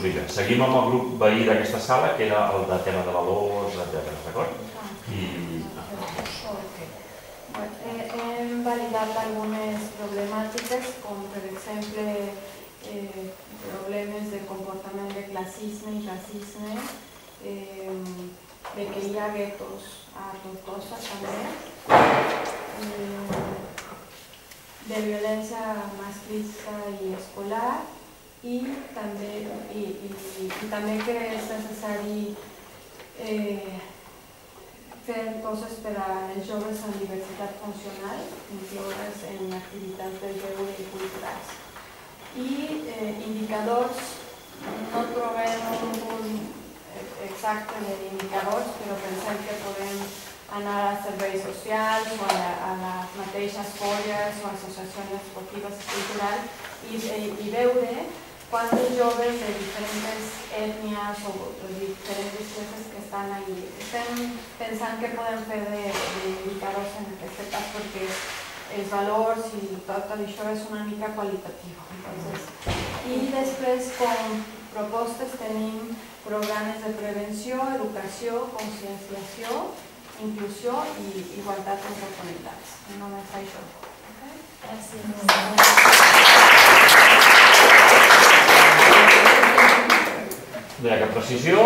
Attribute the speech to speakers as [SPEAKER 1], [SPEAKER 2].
[SPEAKER 1] seguim amb el grup veí d'aquesta sala, que era el de tema de valors, etc. D'acord? I...
[SPEAKER 2] Eh, hem validat algunes problemàtiques, com per exemple eh, problemes de comportament de classisme i racisme, eh, de que hi ha guetos a Tortosa també, de violència masclista i escolar, i també, i, i, i també que és necessari eh, fer coses per als joves amb diversitat funcional, incloure's en activitats de lleure i culturals. I eh, indicadors, no trobem un punt exacte d'indicadors, però pensem que podem anar a serveis socials o a, a les mateixes colles o associacions esportives i culturals i, i veure cuántos jóvenes de diferentes etnias o de diferentes clases que están ahí pensan que pueden ser de, de indicados en recetas porque el valor, si trata de show es una mica cualitativa. Entonces, y después con propostes tenim programas de prevención, educación, concienciación, inclusión y igualdad entre comunidades. No me fallo. Okay. Gracias.
[SPEAKER 1] No hi ha cap precisió,